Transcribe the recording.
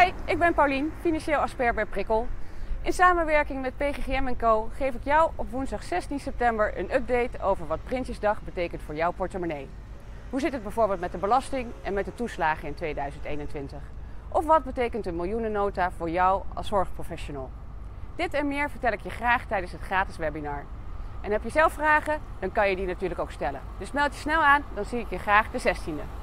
Hi, ik ben Paulien, financieel expert bij Prikkel. In samenwerking met PGGM Co geef ik jou op woensdag 16 september een update over wat Prinsjesdag betekent voor jouw portemonnee. Hoe zit het bijvoorbeeld met de belasting en met de toeslagen in 2021? Of wat betekent een miljoenennota voor jou als zorgprofessional? Dit en meer vertel ik je graag tijdens het gratis webinar. En heb je zelf vragen, dan kan je die natuurlijk ook stellen. Dus meld je snel aan, dan zie ik je graag de 16e.